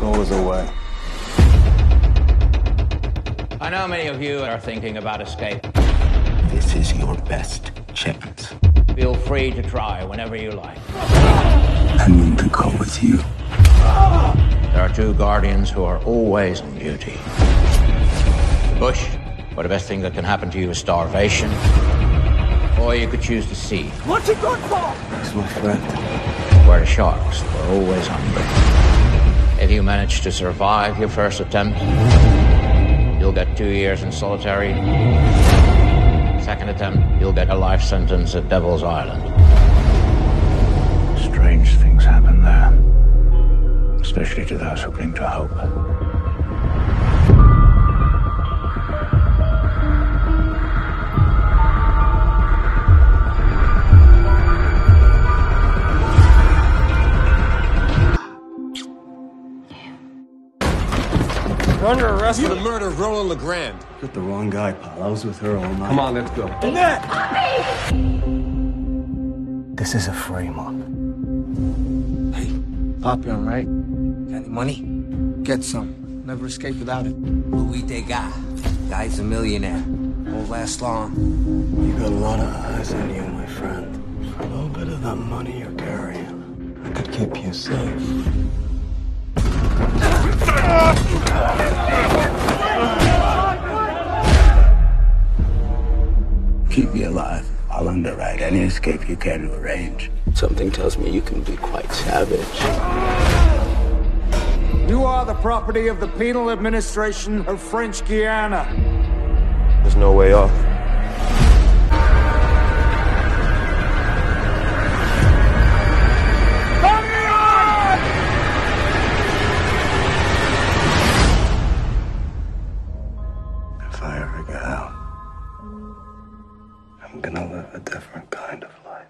There's always a way. I know many of you are thinking about escape. This is your best chance. Feel free to try whenever you like. I'm willing to go with you. There are two guardians who are always on duty. The bush, where the best thing that can happen to you is starvation. Or you could choose the sea, What's it good for? He's my friend. where the sharks are always hungry. If you manage to survive your first attempt, you'll get two years in solitary. Second attempt, you'll get a life sentence at Devil's Island. Strange things happen there, especially to those who cling to hope. You're under arrest For for the murder of Roland LeGrand. You got the wrong guy, pal. I was with her all night. Come on, let's go. This is a frame up. Hey, Pop, you all right? Got any money? Get some. Never escape without it. Louis Dega. Guy's a millionaire. Won't last long. You got a lot of eyes on you, my friend. For a little bit of that money you're carrying, I could keep you safe. Keep me alive. I'll underwrite any escape you care to arrange. Something tells me you can be quite savage. You are the property of the penal administration of French Guiana. There's no way off. If I ever get out, I'm gonna live a different kind of life.